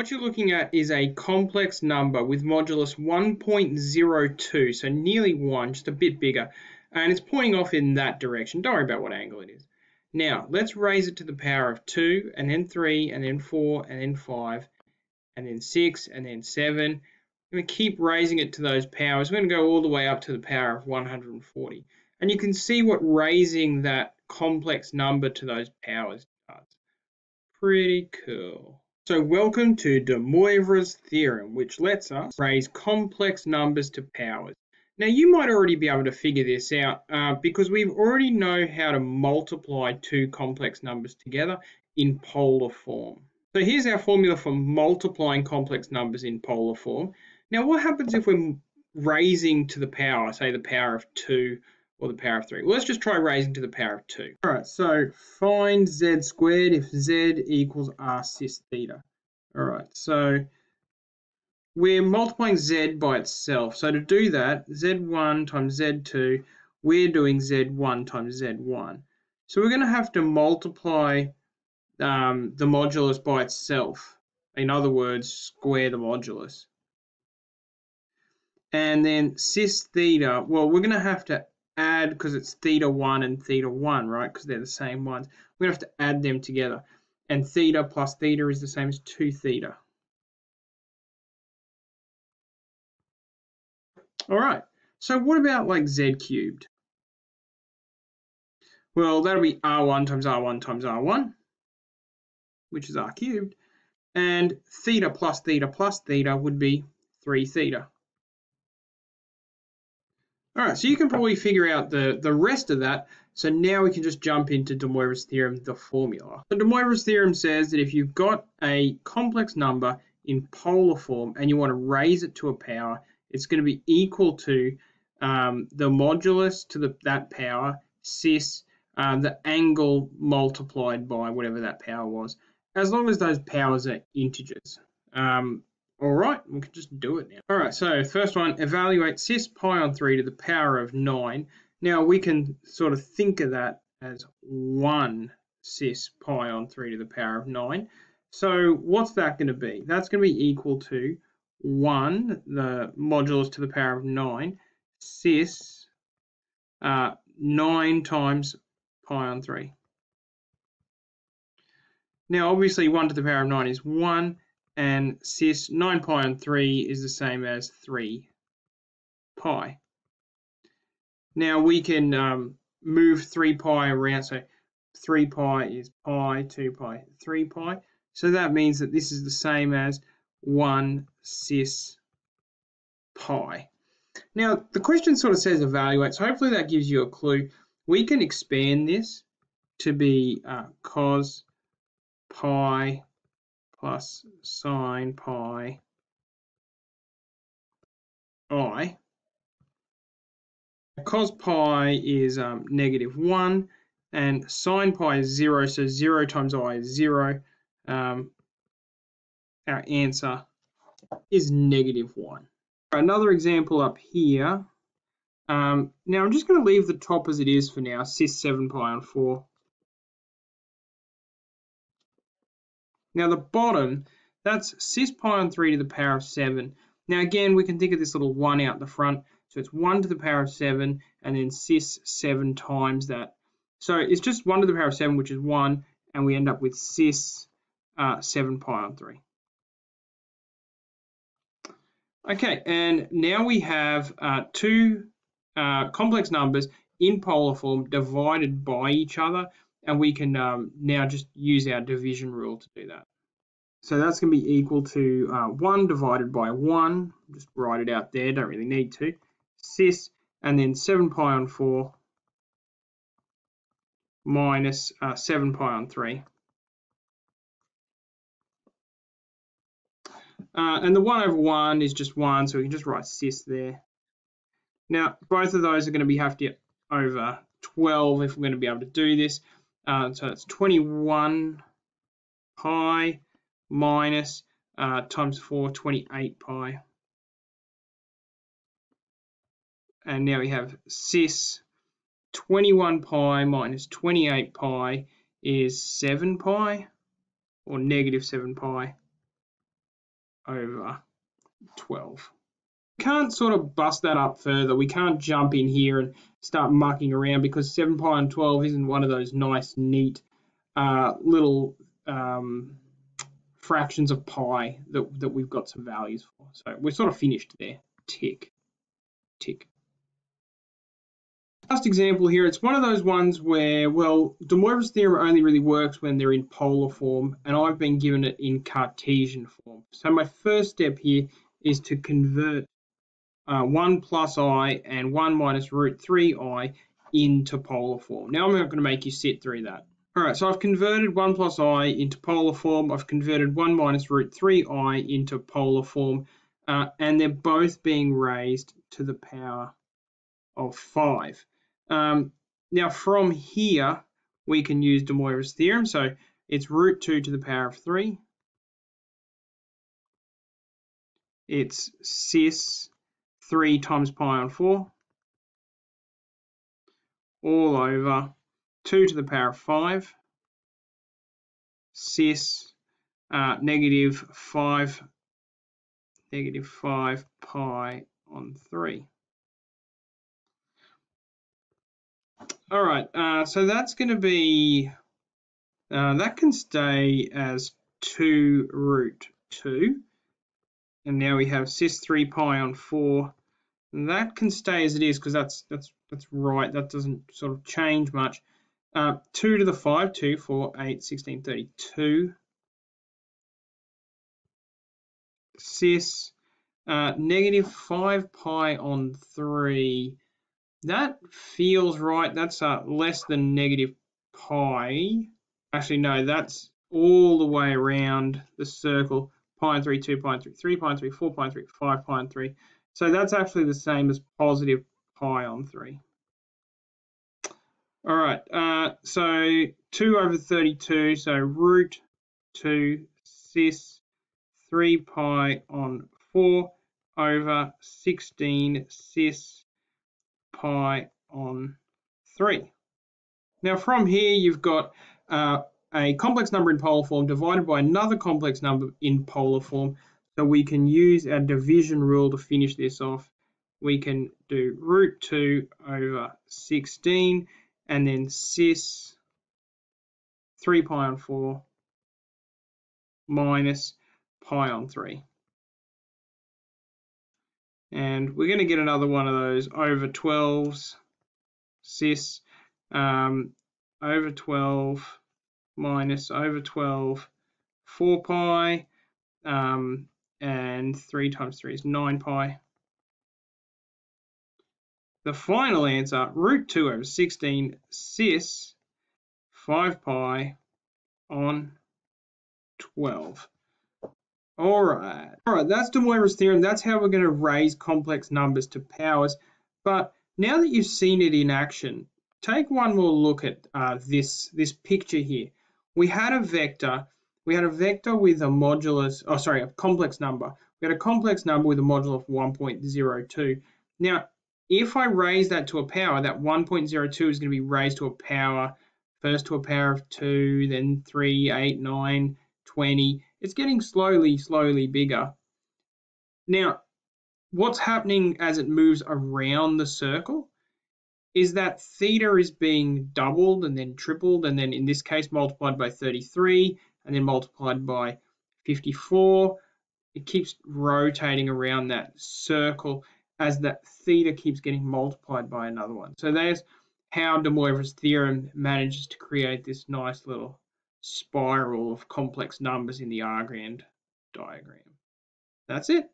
What you're looking at is a complex number with modulus 1.02, so nearly 1, just a bit bigger, and it's pointing off in that direction. Don't worry about what angle it is. Now, let's raise it to the power of 2, and then 3, and then 4, and then 5, and then 6, and then 7. We're going to keep raising it to those powers. We're going to go all the way up to the power of 140. And you can see what raising that complex number to those powers does. Pretty cool. So welcome to De Moivre's theorem, which lets us raise complex numbers to powers. Now you might already be able to figure this out uh, because we already know how to multiply two complex numbers together in polar form. So here's our formula for multiplying complex numbers in polar form. Now, what happens if we're raising to the power, say the power of 2 or the power of 3? Well, let's just try raising to the power of 2. All right, so find z squared if z equals r cis theta. All right, so we're multiplying z by itself. So to do that, z1 times z2, we're doing z1 times z1. So we're going to have to multiply um, the modulus by itself. In other words, square the modulus. And then cis theta, well, we're going to have to add, because it's theta 1 and theta 1, right? Because they're the same ones. We're going to have to add them together. And theta plus theta is the same as 2 theta. All right. So what about like z cubed? Well, that'll be r1 times r1 times r1, which is r cubed. And theta plus theta plus theta would be 3 theta. All right, so you can probably figure out the, the rest of that. So now we can just jump into De Moivre's theorem, the formula. So De Moivre's theorem says that if you've got a complex number in polar form and you want to raise it to a power, it's going to be equal to um, the modulus to the, that power, cis, uh, the angle multiplied by whatever that power was, as long as those powers are integers. Um, all right, we can just do it now. All right, so first one, evaluate cis pi on 3 to the power of 9. Now we can sort of think of that as 1 cis pi on 3 to the power of 9. So what's that going to be? That's going to be equal to 1, the modulus to the power of 9, cis uh, 9 times pi on 3. Now obviously 1 to the power of 9 is 1 and cis 9 pi on 3 is the same as 3 pi. Now we can um, move 3 pi around, so 3 pi is pi, 2 pi, 3 pi. So that means that this is the same as 1 cis pi. Now the question sort of says evaluate, so hopefully that gives you a clue. We can expand this to be uh, cos pi plus sine pi i. Cos pi is um, negative 1 and sine pi is 0, so 0 times i is 0. Um, our answer is negative 1. Another example up here. Um, now I'm just going to leave the top as it is for now, cis 7 pi on 4. Now the bottom, that's cis pi on 3 to the power of 7. Now again, we can think of this little 1 out the front. So it's 1 to the power of 7 and then cis 7 times that. So it's just 1 to the power of 7, which is 1, and we end up with cis uh, 7 pi on 3. Okay, and now we have uh, two uh, complex numbers in polar form divided by each other and we can um, now just use our division rule to do that. So that's going to be equal to uh, 1 divided by 1, just write it out there, don't really need to, cis, and then 7 pi on 4 minus uh, 7 pi on 3. Uh, and the 1 over 1 is just 1, so we can just write cis there. Now, both of those are going to be have to over 12 if we're going to be able to do this. Uh, so it's 21 pi minus uh, times 4, 28 pi. And now we have cis 21 pi minus 28 pi is 7 pi or negative 7 pi. over 12. Can't sort of bust that up further. We can't jump in here and start mucking around because 7 pi and 12 isn't one of those nice, neat uh, little um, fractions of pi that, that we've got some values for. So we're sort of finished there. Tick, tick. Last example here, it's one of those ones where, well, De Moivre's theorem only really works when they're in polar form, and I've been given it in Cartesian form. So my first step here is to convert uh, 1 plus i and 1 minus root 3i into polar form. Now I'm not going to make you sit through that. All right, so I've converted 1 plus i into polar form. I've converted 1 minus root 3i into polar form, uh, and they're both being raised to the power of 5. Um, now from here, we can use De Moivre's theorem. So it's root 2 to the power of 3. It's cis 3 times pi on 4 all over 2 to the power of 5 cis uh, negative 5 negative 5 pi on 3. All right, uh, so that's going to be, uh, that can stay as 2 root 2. And now we have cis 3 pi on 4. That can stay as it is because that's, that's, that's right. That doesn't sort of change much. Uh, 2 to the 5, 2, 4, 8, 16, 32. Cis, uh, negative 5 pi on 3 that feels right. That's uh, less than negative pi. Actually, no, that's all the way around the circle. Pi and 3, 2 pi and 3, 3 pi and 3, 4 pi and 3, 5 pi and 3. So that's actually the same as positive pi on 3. All right, uh, so 2 over 32, so root 2 cis 3 pi on 4 over 16 cis pi on 3. Now from here you've got uh, a complex number in polar form divided by another complex number in polar form. So we can use our division rule to finish this off. We can do root 2 over 16 and then cis 3 pi on 4 minus pi on 3 and we're going to get another one of those over 12s cis um, over 12 minus over 12 4 pi um, and 3 times 3 is 9 pi the final answer root 2 over 16 cis 5 pi on 12 all right. All right, that's De Moivre's theorem. That's how we're going to raise complex numbers to powers. But now that you've seen it in action, take one more look at uh, this, this picture here. We had a vector. We had a vector with a modulus, oh, sorry, a complex number. We had a complex number with a modulus of 1.02. Now, if I raise that to a power, that 1.02 is going to be raised to a power, first to a power of 2, then 3, 8, 9, 20 it's getting slowly, slowly bigger. Now, what's happening as it moves around the circle is that theta is being doubled and then tripled, and then in this case multiplied by 33, and then multiplied by 54. It keeps rotating around that circle as that theta keeps getting multiplied by another one. So there's how De Moivre's theorem manages to create this nice little spiral of complex numbers in the Argand diagram. That's it.